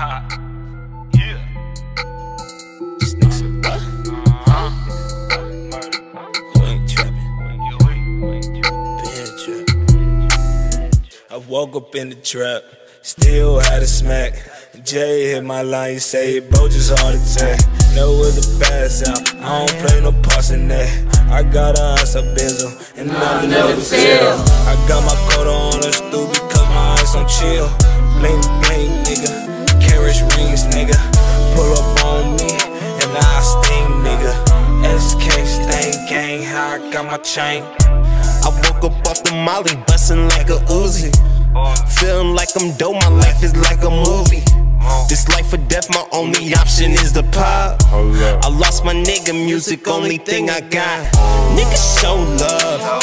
I woke up in the trap, still had a smack. Jay hit my line, say bro just heart attack. Know where the pass out, I don't play no parts in that. I got a ass a bizzle, and I never tell. I got my coat on the stoop because my eyes on chill. My chain. I woke up off the molly, bustin' like a Uzi. Feeling like I'm dope, my life is like a movie. This life or death, my only option is the pop. I lost my nigga, music, only thing I got. Niggas show love,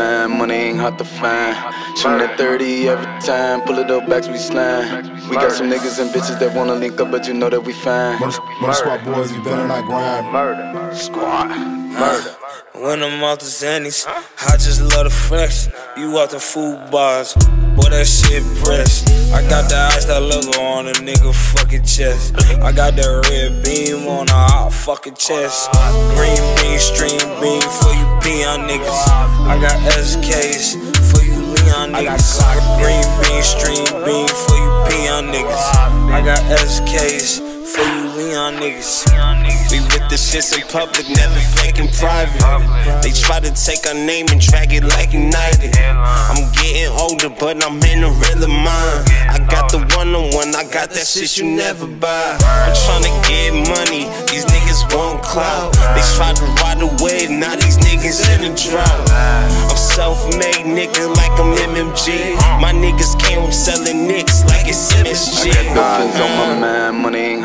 fiends on my mind, money ain't hard to find. Shooting that 30 every time, pull it up, backs we slime. We got some niggas and bitches that wanna link up, but you know that we fine. Murder, murder squad boys, you better not grind. Murder. Squad. Murder. When I'm off the Xannies, I just love the fresh. You out the food bars, boy, that shit press. I got the ice that logo on a nigga fucking chest. I got that red beam on a hot fucking chest. Green bean, stream beam for you peon niggas. I got SKs for you Leon niggas. Green bean, stream beam for you peon niggas. I got SKs Leon niggas. We rip the shits in public, never fake in private. They try to take our name and drag it like United. I'm getting older, but I'm in a real of mine. I got the one on one, I got that shit you never buy. I'm trying to get money, these niggas want clout. They tried to ride away, now these niggas in a drought. I'm self made, nigga, like I'm MMG.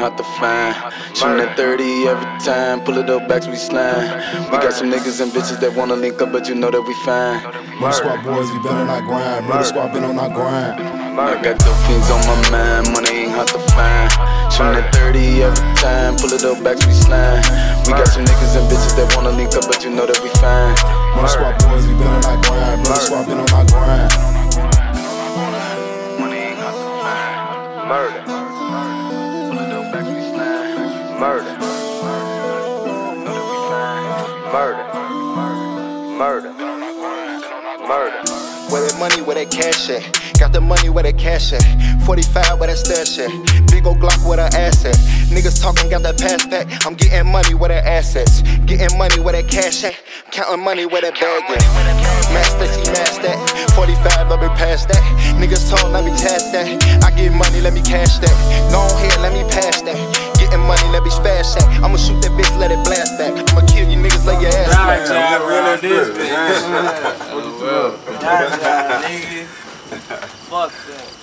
Money ain't hard to find. Shooting that 30 every time, pull it up, backs we slime. We got some niggas and bitches that wanna link up, but you know that we fine. Murder squad boys, you better not grind. Murder squad been on our grind. I got dope fiends on my mind, money ain't hard to find. Shooting that 30 every time, pull it up, backs we slime. We got some niggas and bitches that wanna link up, but you know that we fine. Murder squad boys, you better not grind. Murder squad been on our grind. Money ain't hard to find. Murder. Murder. Murder. Murder. Murder. Where that money, where that cash at? Got the money, where that cash at? 45, where that stash at? Big ol' Glock, where that asset? Niggas talking, got that pass back. I'm getting money, where that assets? Getting money, where that cash at? Counting money, where that bag at? Master, he master that. 45, let me pass that. Niggas told, let me task that. I get money, let me cash that. Go ahead, let me pass that. Getting money, let me smash that. I'ma shoot that bitch, let it blast back. I'ma kill you niggas, lay your ass back. Fuck that.